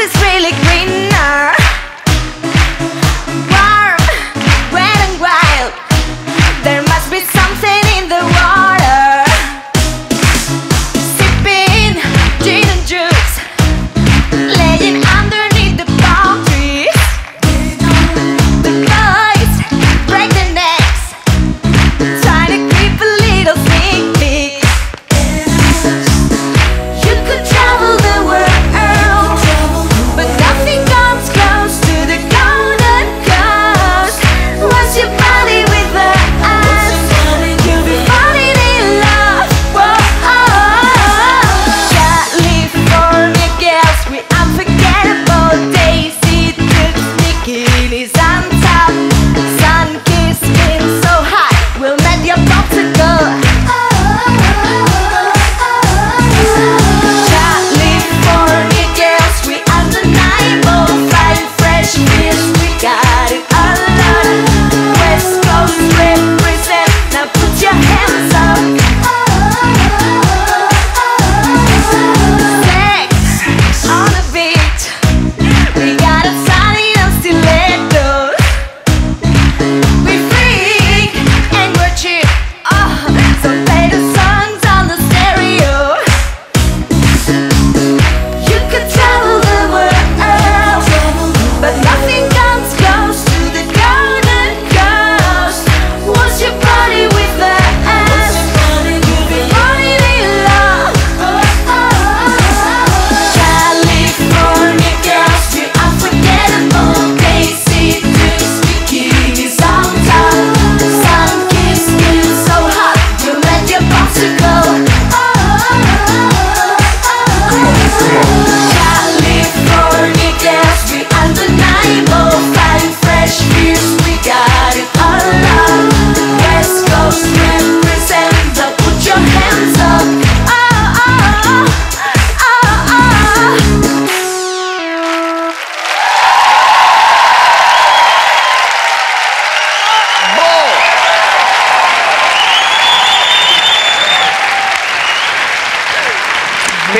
is really green.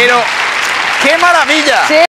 Pero, ¡qué maravilla!